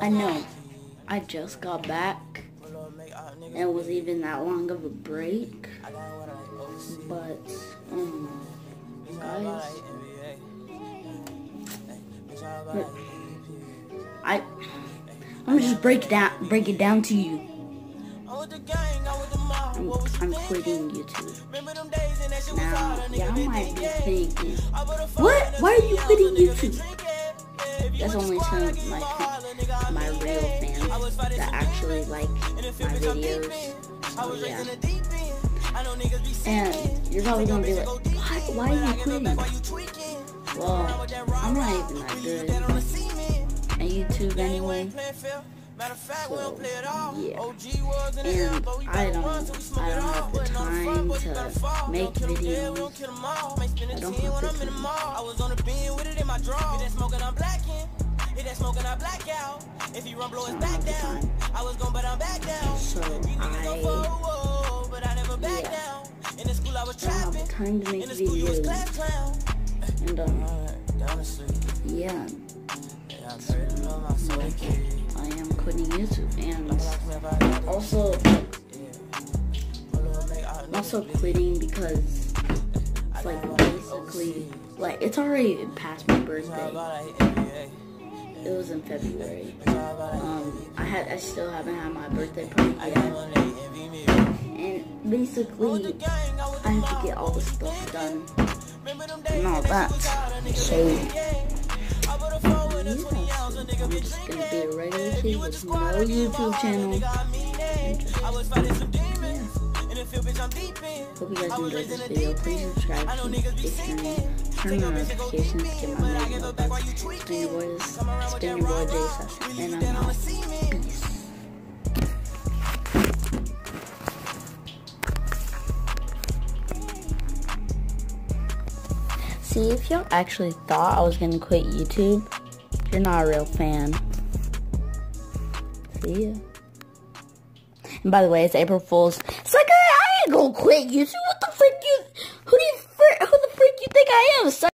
I know. I just got back. It was even that long of a break. But, um, guys. I, I'm gonna just break it down, break it down to you. I'm, I'm quitting YouTube. Now, y'all might be thinking, what? Why are you quitting YouTube? That's only some of my my real fans that actually like my videos. So yeah. And you're probably gonna be like, why, why are you quitting? Well, I'm not even that good at YouTube anyway. So, yeah. And I don't, I don't have the time to make videos. I don't have the time. Hit that smoke and I black out. If you run, blow his back down. I was gone, but I'm back down. So I, but I never back down. In the school I was trapping. time to make videos. And um, yeah. So, I am quitting YouTube and also I'm also quitting because it's like basically like it's already past my birthday it was in February. Um, I had I still haven't had my birthday party yet. And basically, I have to get all the stuff done and all that. So, I'm just gonna be a regular kid with no YouTube channel. Hope you guys enjoyed this video. Please subscribe if you're new. Turn on notifications to get my new notifications. Spin your boys, spin your boy Jason, and I'm out. Peace. See, if y'all actually thought I was gonna quit YouTube, you're not a real fan. See ya. And by the way, it's April Fool's. It's ain't gonna quit YouTube. What the frick you? Who do you? Who the freak you think I am?